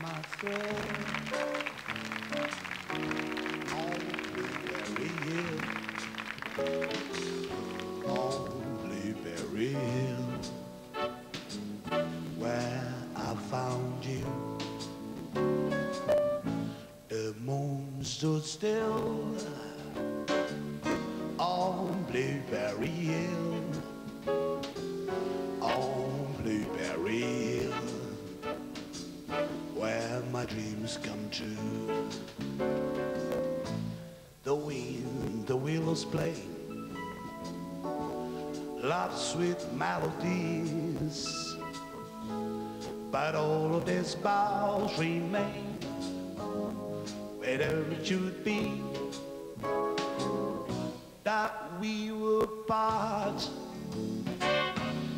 my Blueberry Hill. Where I found you. The moon stood still on Blueberry Hill. Where my dreams come true. The wind, the willows play. Love's sweet melodies. But all of these boughs remain where it should be that we were part.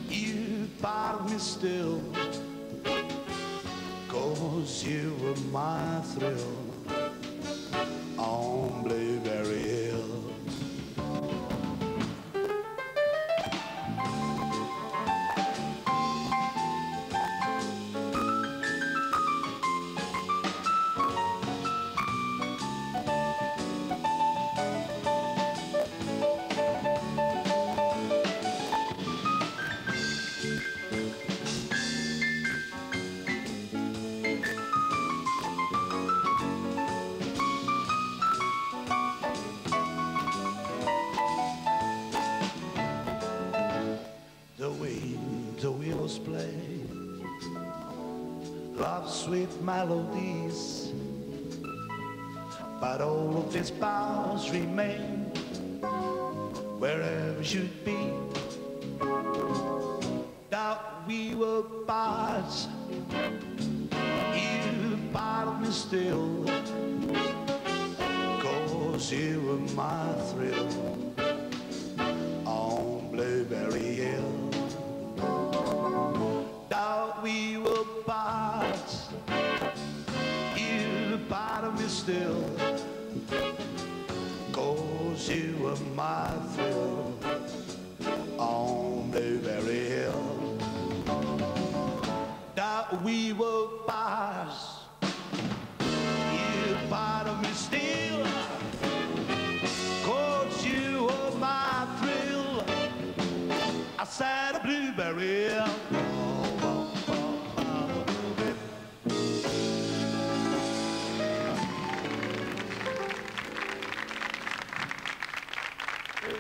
You part me still, you were my thrill willows play, love's sweet melodies. But all of these boughs remain wherever you should be. That we were parts, you part of me still, cause you were my thrill you of me still, cause you were my thrill on Blueberry Hill. Thought we were parts, you of me still. Cause you were my thrill. I said a blueberry. Isto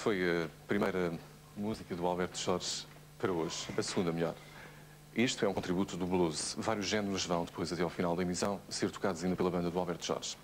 foi a primeira música do Alberto Jorge para hoje, a segunda melhor. Isto é um contributo do blues. Vários géneros vão, depois até ao final da emissão, ser tocados ainda pela banda do Alberto Jorge.